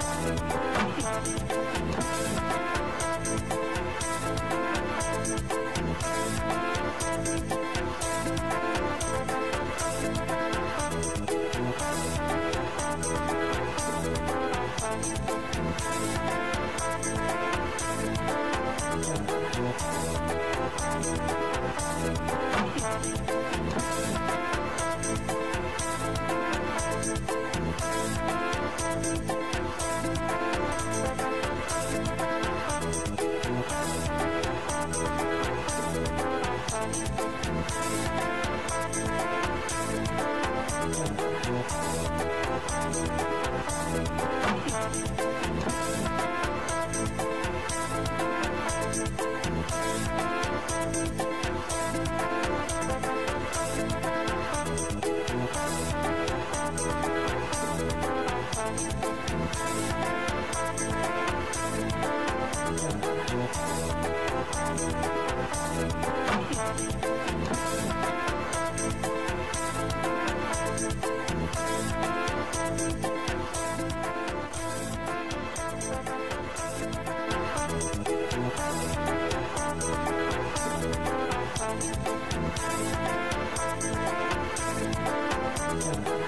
Thank you. Thank you.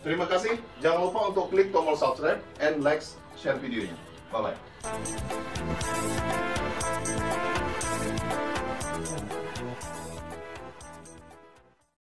Terima kasih. Jangan lupa untuk klik tombol subscribe and like, share videonya. Bye-bye.